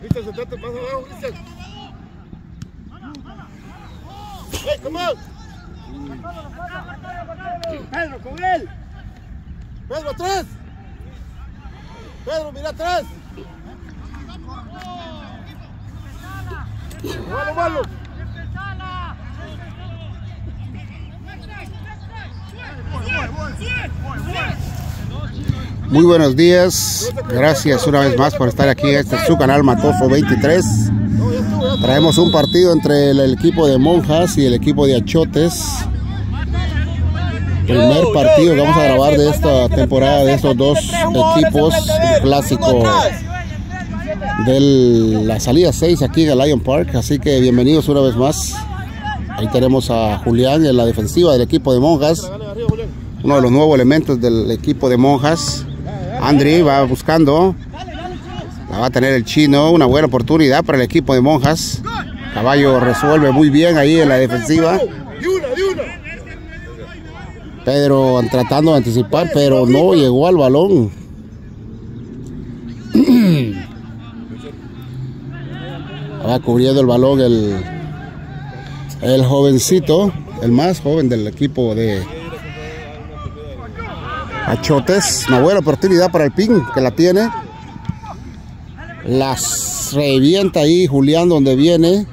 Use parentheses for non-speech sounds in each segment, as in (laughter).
Cristian, sentate más abajo, Cristian. ¡Hey, come on! Pedro, con él. Pedro, atrás. Pedro, mira atrás. Malo, malo. Muy buenos días, gracias una vez más por estar aquí. Este es su canal Matoso 23. Traemos un partido entre el equipo de Monjas y el equipo de Achotes. Primer partido que vamos a grabar de esta temporada de estos dos equipos, el clásico de la salida 6 aquí en el Lion Park. Así que bienvenidos una vez más. Ahí tenemos a Julián en la defensiva del equipo de Monjas, uno de los nuevos elementos del equipo de Monjas. Andri va buscando. La va a tener el chino. Una buena oportunidad para el equipo de Monjas. Caballo resuelve muy bien ahí en la defensiva. Pedro tratando de anticipar, pero no llegó al balón. (clears throat) Va cubriendo el balón el, el jovencito, el más joven del equipo de Achotes. Una buena oportunidad para el pin que la tiene. Las revienta ahí Julián donde viene.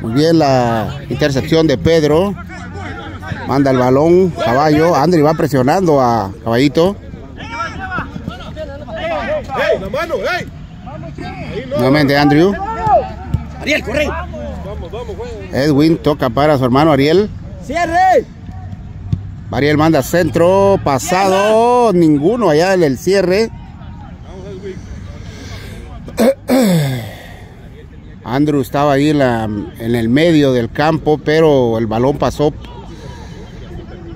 Muy bien la intercepción de Pedro. Manda el balón, caballo. Andri va presionando a caballito. Nuevamente Andrew. Ariel, corre. Edwin toca para su hermano Ariel. Cierre. Ariel manda centro, pasado, ninguno allá en el cierre. (clears throat) Andrew estaba ahí en el medio del campo, pero el balón pasó,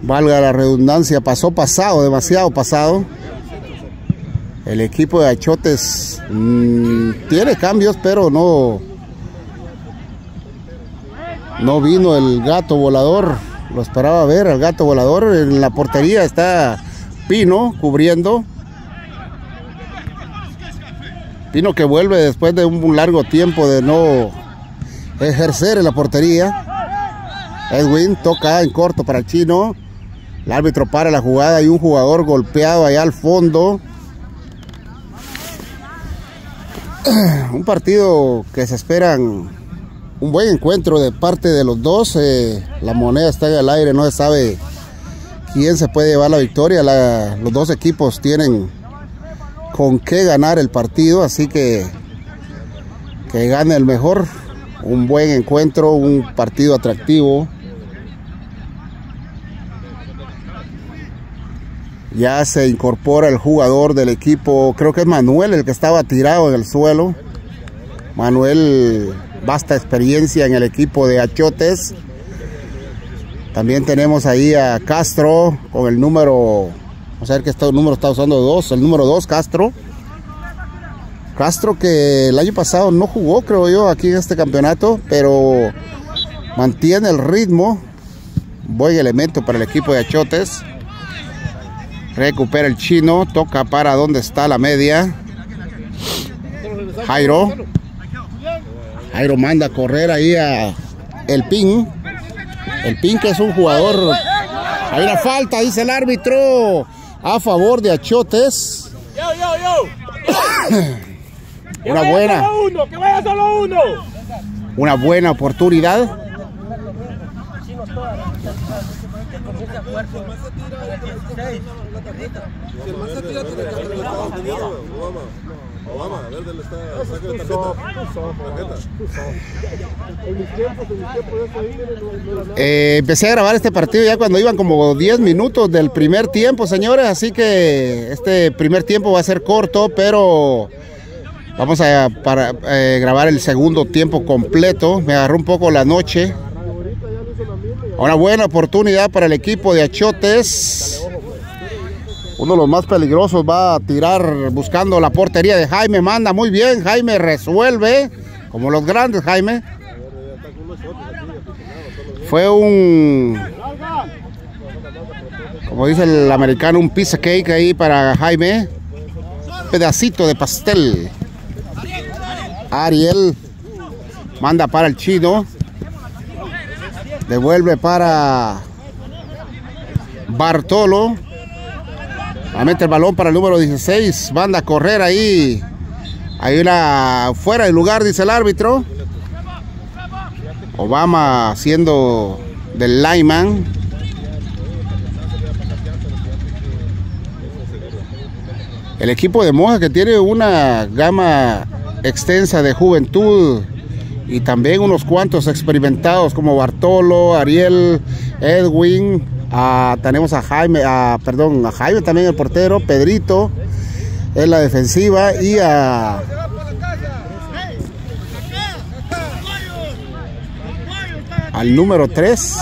valga la redundancia, pasó pasado, demasiado pasado. El equipo de Achotes mm, tiene cambios, pero no, no vino el gato volador. Lo esperaba ver al gato volador. En la portería está Pino cubriendo. Pino que vuelve después de un largo tiempo de no ejercer en la portería. Edwin toca en corto para el chino. El árbitro para la jugada y un jugador golpeado allá al fondo. (clears throat) Un partido que se esperan un buen encuentro de parte de los dos. eh, la moneda está en el aire, no se sabe quién se puede llevar la victoria. Los dos equipos tienen con qué ganar el partido, así que que gane el mejor. Un buen encuentro, un partido atractivo. Ya se incorpora el jugador del equipo, creo que es Manuel el que estaba tirado en el suelo. Manuel, vasta experiencia en el equipo de Achotes. También tenemos ahí a Castro con el número, vamos a ver qué está, número está usando dos, el número dos Castro. Castro que el año pasado no jugó, creo yo, aquí en este campeonato, pero mantiene el ritmo. Buen elemento para el equipo de Achotes. Recupera el chino, toca para donde está la media. Jairo. Jairo manda a correr ahí a el Pin. El Pin que es un jugador. Hay una falta, dice el árbitro. A favor de Achotes. Yo, yo, yo. (coughs) Que Una buena, Solo uno, que vaya solo uno. una buena oportunidad. Obama. A ver, dónde está. Sáquale tarjeta. Tarjeta. Eh, empecé a grabar este partido ya cuando iban como 10 minutos del primer tiempo, señores. Así que este primer tiempo va a ser corto, pero vamos a para, eh, grabar el segundo tiempo completo. Me agarró un poco la noche. Una buena oportunidad para el equipo de Achotes. Uno de los más peligrosos va a tirar buscando la portería de Jaime. Manda muy bien. Jaime resuelve. Como los grandes, Jaime. Fue un Como dice el americano, un of cake ahí para Jaime. Pedacito de pastel. Ariel manda para el chino. Devuelve para Bartolo. Mete el balón para el número 16. Manda a correr ahí. Hay una fuera de lugar, dice el árbitro. Obama siendo del lineman. El equipo de Moja que tiene una gama extensa de juventud y también unos cuantos experimentados como Bartolo, Ariel, Edwin, ah, tenemos a Jaime, perdón, a Jaime también el portero, Pedrito en la defensiva y a al número 3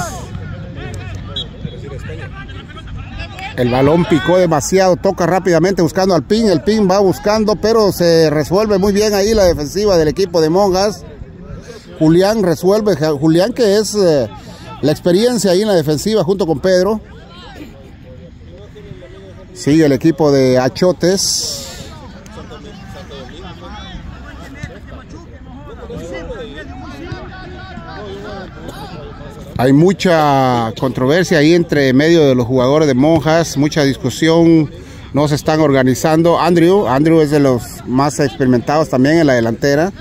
el balón picó demasiado, toca rápidamente buscando al pin, el pin va buscando, pero se resuelve muy bien ahí la defensiva del equipo de Mongas. Julián resuelve, Julián que es eh, la experiencia ahí en la defensiva junto con Pedro. Sigue el equipo de Achotes. Hay mucha controversia ahí entre medio de los jugadores de Monjas, mucha discusión, no se están organizando. Andrew, Andrew es de los más experimentados también en la delantera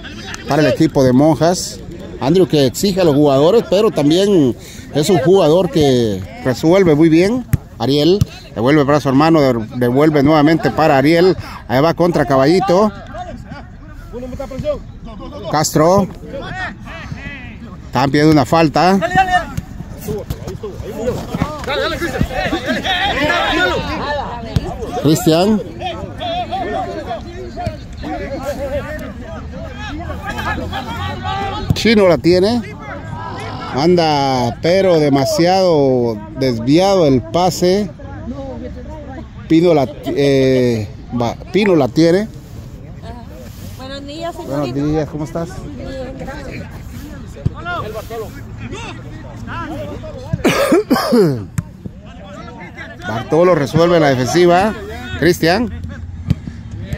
para el equipo de Monjas. Andrew que exige a los jugadores, pero también es un jugador que resuelve muy bien. Ariel devuelve para su hermano, devuelve nuevamente para Ariel. Ahí va contra Caballito. Castro. Están pidiendo una falta. Cristian. Chino la tiene. Anda, pero demasiado desviado el pase. Pino la, eh, Pino la tiene. Buenos días, Buenos días, ¿cómo estás? Bien, gracias. (coughs) Bartolo resuelve la defensiva. Cristian.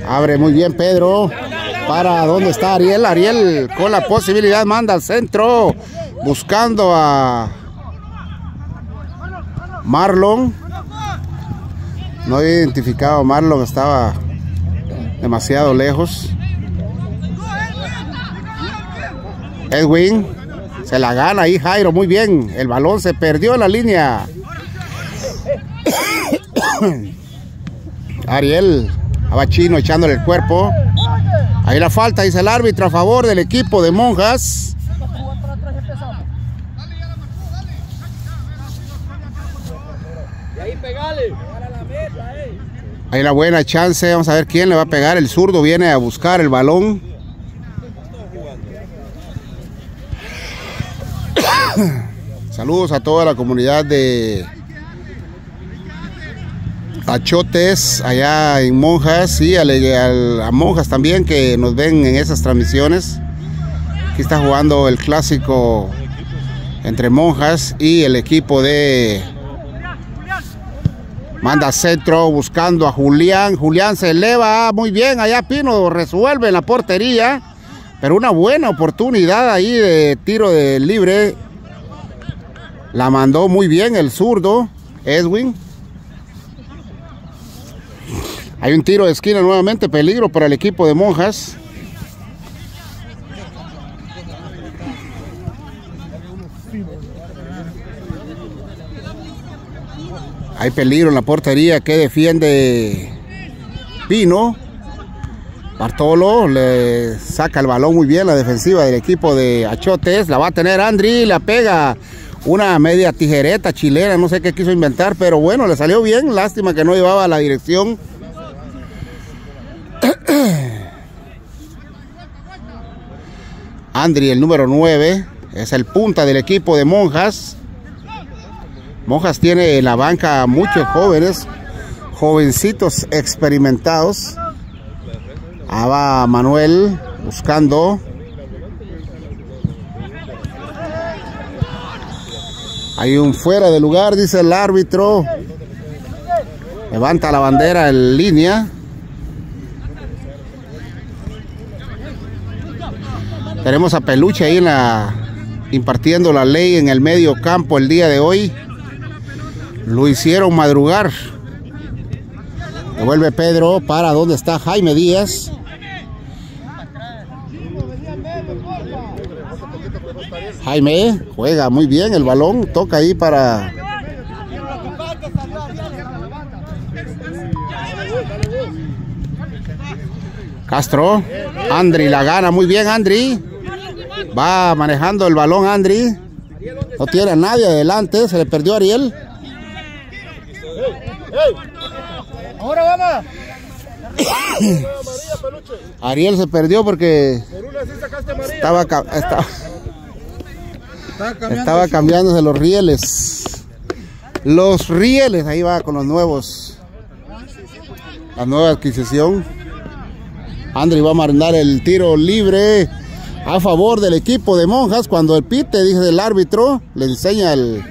Abre muy bien Pedro. Para dónde está Ariel. Ariel con la posibilidad manda al centro. Buscando a Marlon. No he identificado a Marlon. Estaba demasiado lejos. Edwin. Se la gana ahí Jairo. Muy bien. El balón se perdió en la línea. (coughs) Ariel Abachino echándole el cuerpo. Ahí la falta, dice el árbitro a favor del equipo de Monjas. Ahí la buena chance. Vamos a ver quién le va a pegar. El zurdo viene a buscar el balón. (coughs) Saludos a toda la comunidad de Achotes allá en Monjas y a, a, Monjas también que nos ven en esas transmisiones. Aquí está jugando el clásico entre Monjas y el equipo de Manda centro buscando a Julián. Julián se eleva muy bien. Allá Pino resuelve la portería. Pero una buena oportunidad ahí de tiro de libre. La mandó muy bien el zurdo Edwin. Hay un tiro de esquina nuevamente, peligro para el equipo de Monjas. Hay peligro en la portería que defiende Pino. Bartolo le saca el balón muy bien la defensiva del equipo de Achotes. La va a tener Andri, la pega una media tijereta chilena, no sé qué quiso inventar, pero bueno, le salió bien. Lástima que no llevaba la dirección. (coughs) Andri, el número 9, es el punta del equipo de Monjas. Monjas tiene en la banca muchos jóvenes, jovencitos experimentados. Ahí Manuel buscando. Hay un fuera de lugar, dice el árbitro. Levanta la bandera en línea. Tenemos a Peluche ahí en la impartiendo la ley en el medio campo el día de hoy. Lo hicieron madrugar. Devuelve Pedro para donde está Jaime Díaz. Jaime juega muy bien el balón, toca ahí para Castro. Andri la gana muy bien, Andri. Va manejando el balón, Andri. No tiene a nadie adelante, se le perdió Ariel. Ahora vamos. (coughs) Ariel se perdió porque estaba, estaba, estaba cambiándose los rieles. Los rieles, ahí va con los nuevos. La nueva adquisición. Andri va a mandar el tiro libre a favor del equipo de monjas. Cuando el pite, dice el árbitro, le enseña el.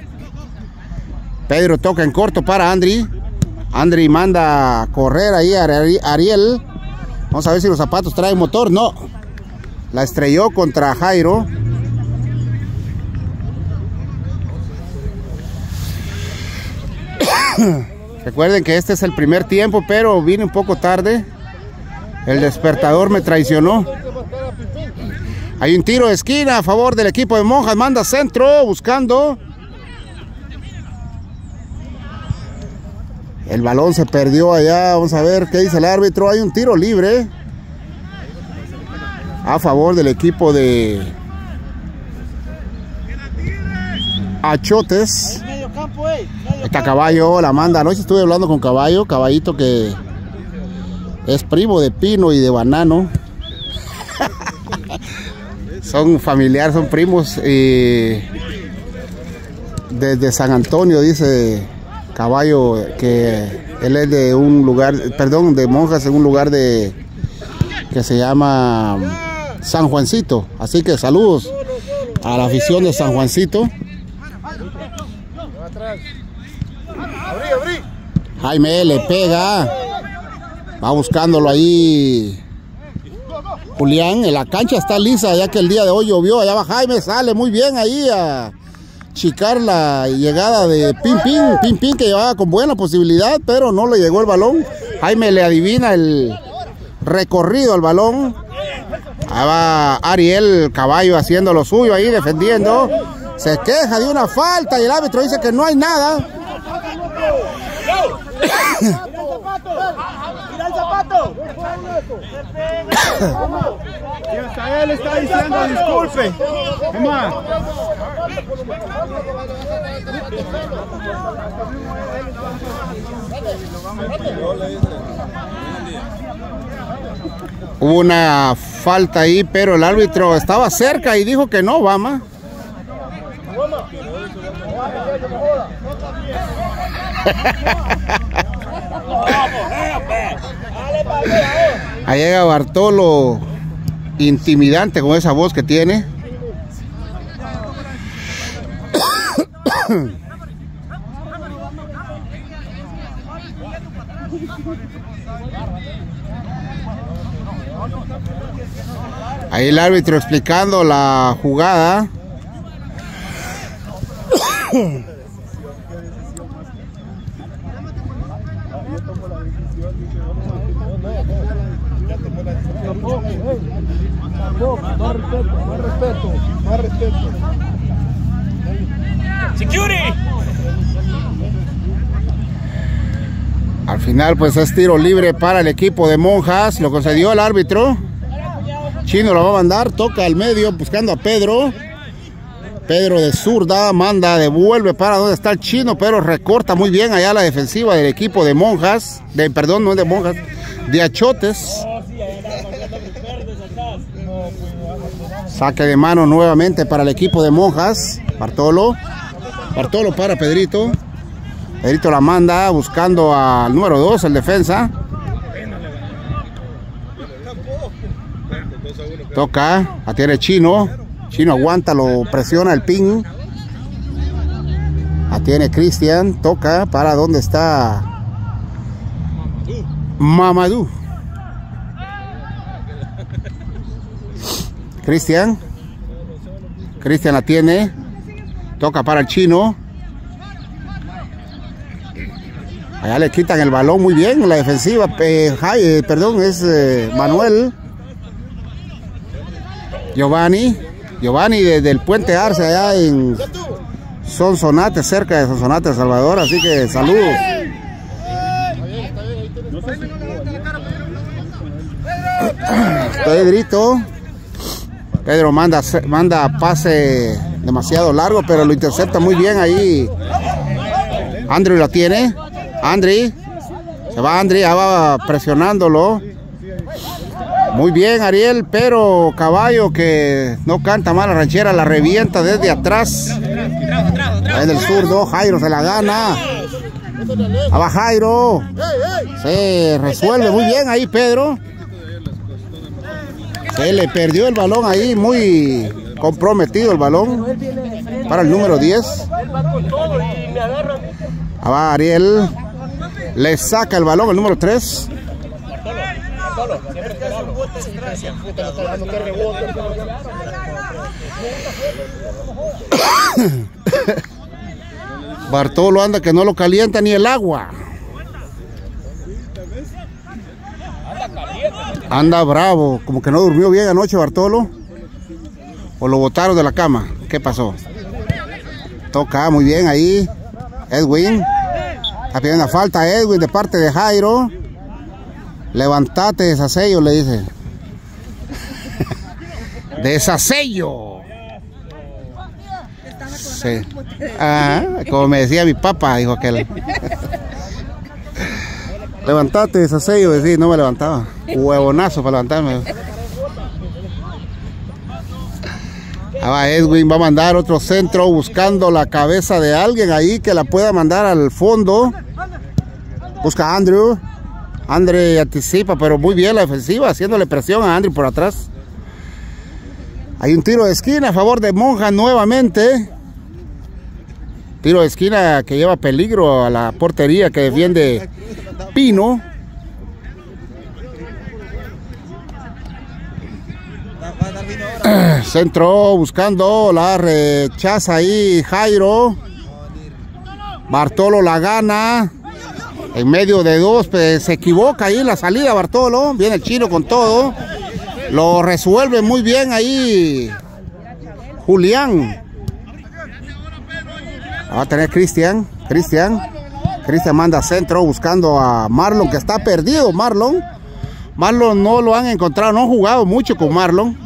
Pedro toca en corto para Andri. Andri manda a correr ahí a Ari- Ariel. Vamos a ver si los zapatos traen motor. No. La estrelló contra Jairo. (coughs) Recuerden que este es el primer tiempo, pero vine un poco tarde. El despertador me traicionó. Hay un tiro de esquina a favor del equipo de Monjas. Manda centro buscando. El balón se perdió allá. Vamos a ver qué dice el árbitro. Hay un tiro libre a favor del equipo de Achotes. Eh. Está Caballo, la manda. Anoche estuve hablando con Caballo, Caballito que es primo de Pino y de Banano. (laughs) son familiares, son primos. Y desde San Antonio dice Caballo que él es de un lugar, perdón, de monjas en un lugar de que se llama San Juancito. Así que saludos a la afición de San Juancito. Jaime le pega. Va buscándolo ahí. Julián, la cancha está lisa, ya que el día de hoy llovió. Allá va Jaime, sale muy bien ahí chicar la llegada de Pin Pin. Pin Pin que llevaba con buena posibilidad, pero no le llegó el balón. Jaime le adivina el recorrido al balón. Ahí va Ariel Caballo haciendo lo suyo ahí, defendiendo. Se queja de una falta y el árbitro dice que no hay nada. (coughs) (coughs) Y hasta él está diciendo disculpe. ¿Qué más? Hubo una falta ahí, pero el árbitro estaba cerca y dijo que no, vamos. (laughs) Ahí llega Bartolo, intimidante con esa voz que tiene. Ahí el árbitro explicando la jugada. Más respeto, más respeto, más respeto. Security. Al final pues es tiro libre para el equipo de Monjas. Lo concedió el árbitro. Chino lo va a mandar. Toca al medio buscando a Pedro. Pedro de zurda manda, devuelve para donde está el chino, pero recorta muy bien allá la defensiva del equipo de Monjas. De, perdón, no es de Monjas, de Achotes. Saque de mano nuevamente para el equipo de Monjas. Bartolo. Bartolo para Pedrito. Pedrito la manda buscando al número 2, el defensa. Toca, la tiene Chino. Chino aguanta, lo presiona el ping. La tiene Cristian. Toca para donde está Mamadou. Cristian. Cristian la tiene. Toca para el chino. Allá le quitan el balón muy bien en la defensiva. Eh, perdón, es eh, Manuel. Giovanni. Giovanni desde el puente Arce allá en Sonsonate, cerca de Sonsonate, Salvador. Así que saludos. Pedrito. Pedro manda, manda pase demasiado largo, pero lo intercepta muy bien ahí. Andrew la tiene. Andri. Se va Andri, ya va presionándolo. Muy bien Ariel, pero Caballo que no canta mal la ranchera, la revienta desde atrás. En el zurdo, Jairo se la gana. Va Jairo. Se resuelve muy bien ahí Pedro. Se le perdió el balón ahí, muy comprometido el balón para el número 10. Ahí va Ariel. Le saca el balón el número 3. (coughs) Bartolo anda que no lo calienta ni el agua. Anda bravo, como que no durmió bien anoche Bartolo. O lo botaron de la cama. ¿Qué pasó? Toca muy bien ahí. Edwin. Está pidiendo una falta Edwin de parte de Jairo. Levantate, desasello, le dice. (laughs) Desasello. Sí. Ajá, como me decía mi papá, dijo aquel. (laughs) Levantate, desasello, decía, no me levantaba. Huevonazo para levantarme. Ah, va Edwin va a mandar otro centro buscando la cabeza de alguien ahí que la pueda mandar al fondo. Busca a Andrew. Andre anticipa, pero muy bien la defensiva, haciéndole presión a Andrew por atrás. Hay un tiro de esquina a favor de Monja nuevamente. Tiro de esquina que lleva peligro a la portería que defiende Pino. (coughs) Centro buscando la rechaza ahí Jairo. Bartolo la gana. En medio de dos, pues, se equivoca ahí la salida Bartolo. Viene el chino con todo. Lo resuelve muy bien ahí Julián. Va a tener Cristian. Cristian. Cristian manda centro buscando a Marlon que está perdido. Marlon. Marlon no lo han encontrado. No han jugado mucho con Marlon.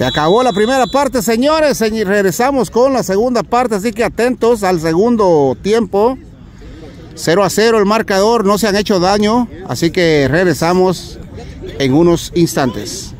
Se acabó la primera parte, señores. Y regresamos con la segunda parte. Así que atentos al segundo tiempo. 0 a 0 el marcador. No se han hecho daño. Así que regresamos en unos instantes.